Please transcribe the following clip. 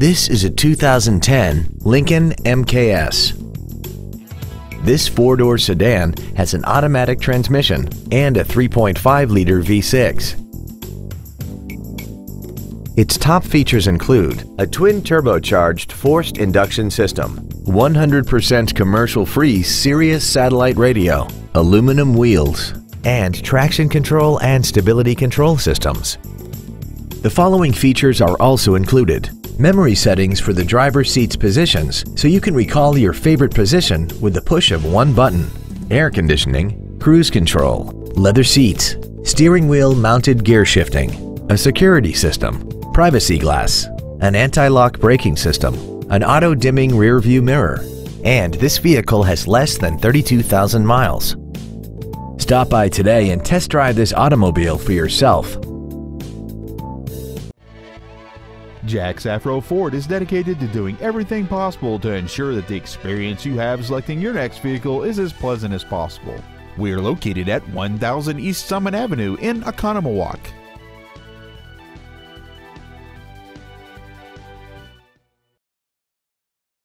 This is a 2010 Lincoln MKS. This four-door sedan has an automatic transmission and a 3.5-liter V6. Its top features include a twin turbocharged forced induction system, 100% commercial-free Sirius satellite radio, aluminum wheels, and traction control and stability control systems. The following features are also included. Memory settings for the driver's seat's positions so you can recall your favorite position with the push of one button. Air conditioning, cruise control, leather seats, steering wheel mounted gear shifting, a security system, privacy glass, an anti-lock braking system, an auto-dimming rear view mirror, and this vehicle has less than 32,000 miles. Stop by today and test drive this automobile for yourself. Jack Safro Ford is dedicated to doing everything possible to ensure that the experience you have selecting your next vehicle is as pleasant as possible. We are located at 1000 East Summit Avenue in Oconomowoc.